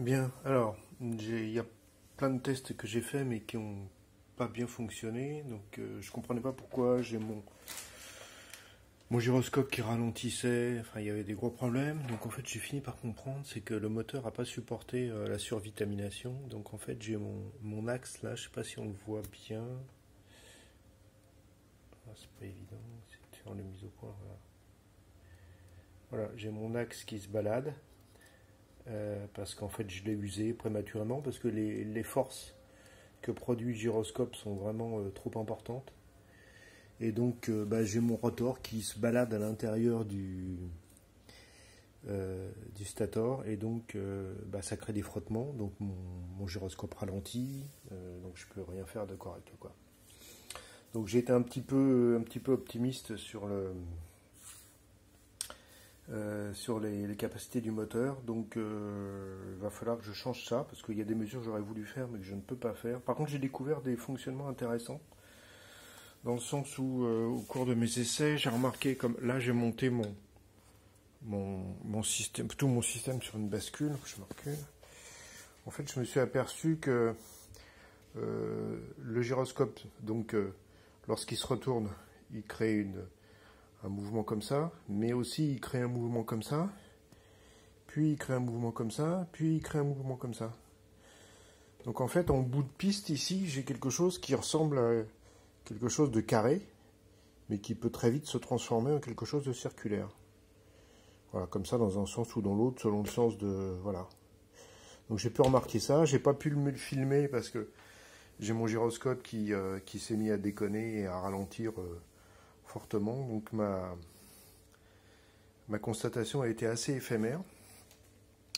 Bien, alors, il y a plein de tests que j'ai faits mais qui n'ont pas bien fonctionné. Donc euh, je comprenais pas pourquoi j'ai mon, mon gyroscope qui ralentissait, enfin il y avait des gros problèmes. Donc en fait j'ai fini par comprendre, c'est que le moteur n'a pas supporté euh, la survitamination. Donc en fait j'ai mon, mon, axe là, je sais pas si on le voit bien. Ah, c'est pas évident, c'est on l'a mis au point. Voilà j'ai mon axe qui se balade. Euh, parce qu'en fait je l'ai usé prématurément, parce que les, forces que produit le gyroscope sont vraiment euh, trop importantes. Et donc euh, bah, j'ai mon rotor qui se balade à l'intérieur du, du stator, et donc bah, ça crée des frottements, donc mon, gyroscope ralentit, donc je peux rien faire de correct. Quoi. Donc été un petit peu, un petit peu optimiste sur le euh, sur les, capacités du moteur. Donc euh, il va falloir que je change ça parce qu'il y a des mesures que j'aurais voulu faire mais que je ne peux pas faire. Par contre j'ai découvert des fonctionnements intéressants dans le sens où euh, au cours de mes essais j'ai remarqué comme là j'ai monté mon, mon, système, tout mon système sur une bascule. Je. En fait je me suis aperçu que le gyroscope donc lorsqu'il se retourne il crée une un mouvement comme ça, mais aussi il crée un mouvement comme ça, puis il crée un mouvement comme ça, puis il crée un mouvement comme ça. Donc en fait, en bout de piste, ici, j'ai quelque chose qui ressemble à quelque chose de carré, mais qui peut très vite se transformer en quelque chose de circulaire. Voilà, comme ça, dans un sens ou dans l'autre, selon le sens de... Voilà. Donc j'ai pu remarquer ça, j'ai pas pu le filmer parce que j'ai mon gyroscope qui, euh, qui s'est mis à déconner et à ralentir... Euh, fortement. Donc ma, constatation a été assez éphémère.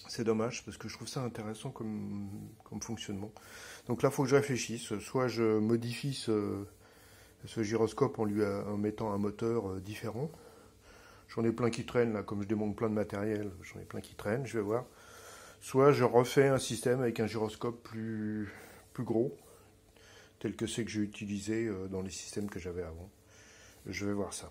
C'est dommage parce que je trouve ça intéressant comme, fonctionnement. Donc là, il faut que je réfléchisse. Soit je modifie ce, gyroscope en lui mettant un moteur euh, différent. J'en ai plein qui traînent là, comme je démonte plein de matériel, j'en ai plein qui traînent, je vais voir. Soit je refais un système avec un gyroscope plus, plus gros, tel que c'est que j'ai utilisé euh, dans les systèmes que j'avais avant. Je vais voir ça.